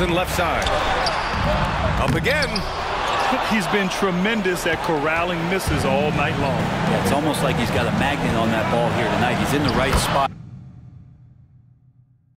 Johnson left side. Up again. He's been tremendous at corralling misses all night long. Yeah, it's almost like he's got a magnet on that ball here tonight. He's in the right spot.